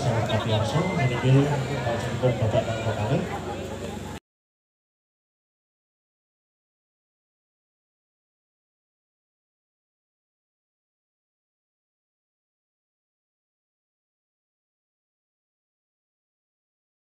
Syarat Kapiarso menuju dan Bapak Kali.